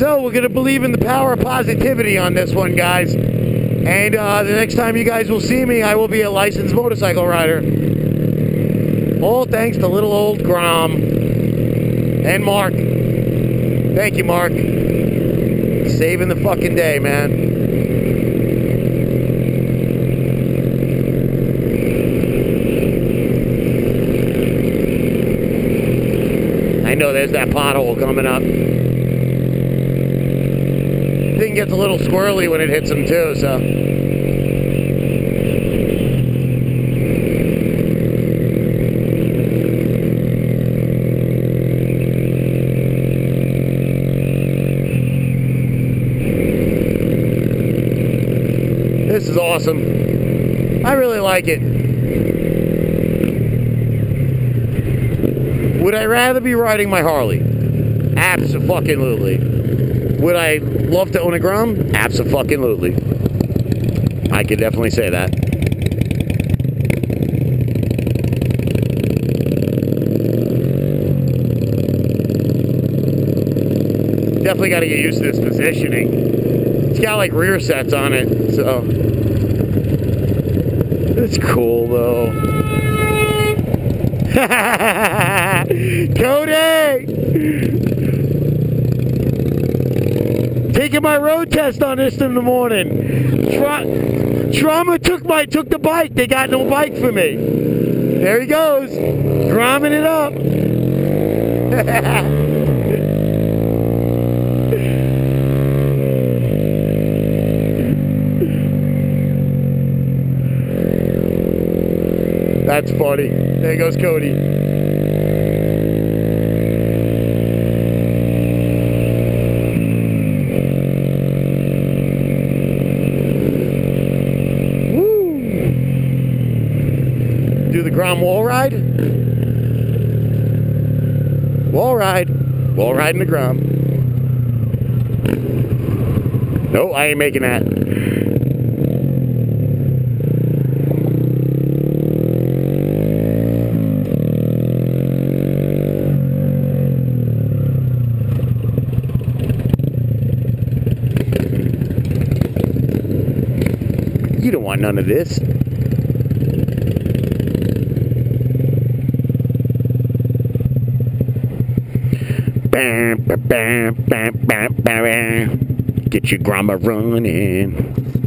So we're going to believe in the power of positivity on this one, guys. And uh, the next time you guys will see me, I will be a licensed motorcycle rider. All thanks to little old Grom and Mark. Thank you, Mark. Saving the fucking day, man. I know there's that pothole coming up. Gets a little squirrely when it hits him too, so. This is awesome. I really like it. Would I rather be riding my Harley? Absolutely. Would I love to own a Grom? Absolutely. I could definitely say that. Definitely got to get used to this positioning. It's got like rear sets on it, so it's cool though. Cody! Taking my road test on this in the morning. Tra- Trauma took my took the bike. They got no bike for me. There he goes, drumming it up. That's funny. There goes Cody. Do the Grom wall ride? Wall ride. Wall ride in the Grom. No, I ain't making that. You don't want none of this. Get your grandma running.